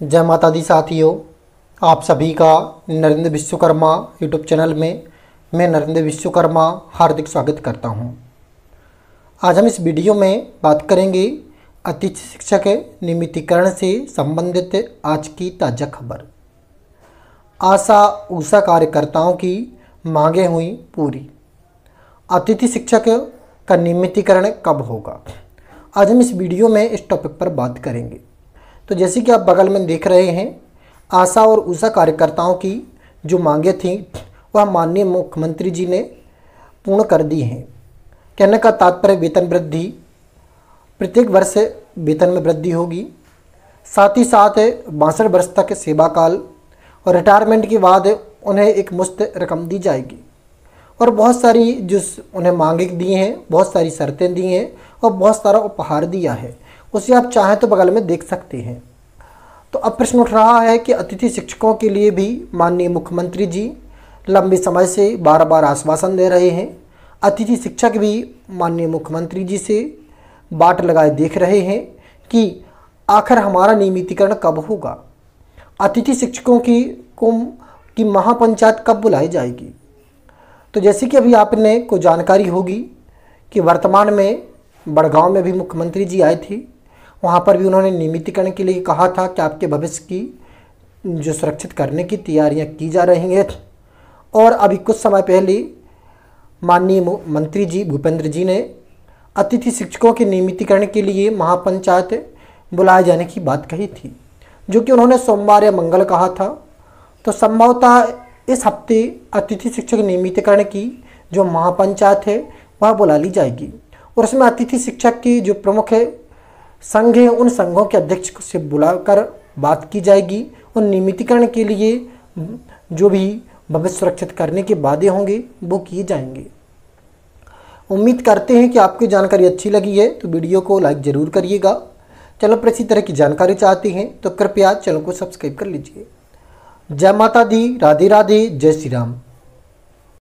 जय माता दी साथियों, आप सभी का नरेंद्र विश्वकर्मा यूट्यूब चैनल में मैं नरेंद्र विश्वकर्मा हार्दिक स्वागत करता हूँ। आज हम इस वीडियो में बात करेंगे अतिथि शिक्षक नियमितीकरण से संबंधित आज की ताज़ा खबर। आशा ऊषा कार्यकर्ताओं की मांगे हुई पूरी। अतिथि शिक्षक का नियमितीकरण कब होगा? आज हम इस वीडियो में इस टॉपिक पर बात करेंगे। तो जैसे कि आप बगल में देख रहे हैं, आशा और ऊषा कार्यकर्ताओं की जो मांगे थीं, वह माननीय मुख्यमंत्री जी ने पूर्ण कर दी हैं। कहने का तात्पर्य वेतन वृद्धि, प्रत्येक वर्ष वेतन में वृद्धि होगी। साथ ही साथ बासठ वर्ष तक सेवा काल और रिटायरमेंट के बाद उन्हें एक मुश्त रकम दी जाएगी। और बहुत सारी जो उन्हें मांगे दी हैं, बहुत सारी शर्तें दी हैं और बहुत सारा उपहार दिया है। उसे आप चाहें तो बगल में देख सकते हैं। तो अब प्रश्न उठ रहा है कि अतिथि शिक्षकों के लिए भी माननीय मुख्यमंत्री जी लंबे समय से बार बार आश्वासन दे रहे हैं। अतिथि शिक्षक भी माननीय मुख्यमंत्री जी से बाट लगाए देख रहे हैं कि आखिर हमारा नियमितीकरण कब होगा। अतिथि शिक्षकों की कुम की महापंचायत कब बुलाई जाएगी? तो जैसे कि अभी आपने को जानकारी होगी कि वर्तमान में बड़गांव में भी मुख्यमंत्री जी आए थे। वहाँ पर भी उन्होंने नियमितीकरण के लिए कहा था कि आपके भविष्य की, जो सुरक्षित करने की तैयारियाँ की जा रही हैं। और अभी कुछ समय पहले माननीय मंत्री जी भूपेंद्र जी ने अतिथि शिक्षकों के नियमितीकरण के लिए महापंचायत बुलाए जाने की बात कही थी, जो कि उन्होंने सोमवार या मंगल कहा था। तो संभवतः इस हफ़्ते अतिथि शिक्षक नियमितीकरण की जो महापंचायत है, वह बुला ली जाएगी। और उसमें अतिथि शिक्षक की जो प्रमुख संघ है। उन संघों के अध्यक्ष से बुलाकर बात की जाएगी। और नियमितीकरण के लिए जो भी भविष्य सुरक्षित करने के वादे होंगे, वो किए जाएँगे। उम्मीद करते हैं कि आपकी जानकारी अच्छी लगी है तो वीडियो को लाइक ज़रूर करिएगा। चैनल पर इसी तरह की जानकारी चाहते हैं तो कृपया चैनल को सब्सक्राइब कर लीजिए। जय माता दी, राधे राधे, जय श्री राम।